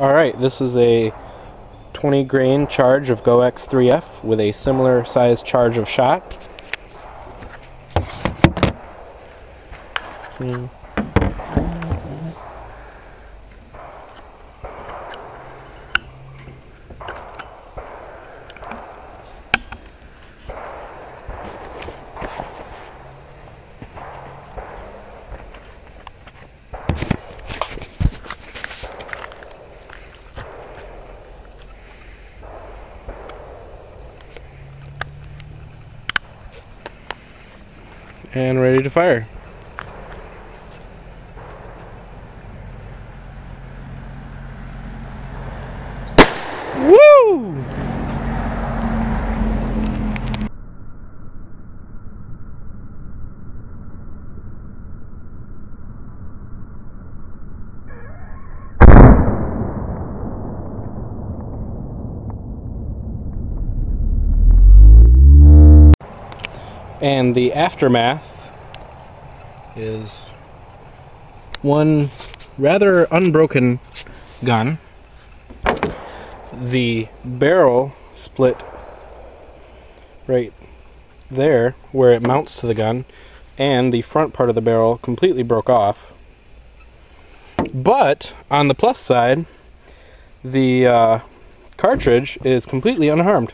Alright, this is a 20 grain charge of Goex 3F with a similar size charge of shot. Hmm. And ready to fire. And the aftermath is one rather unbroken gun. The barrel split right there where it mounts to the gun and the front part of the barrel completely broke off. But on the plus side, the uh, cartridge is completely unharmed.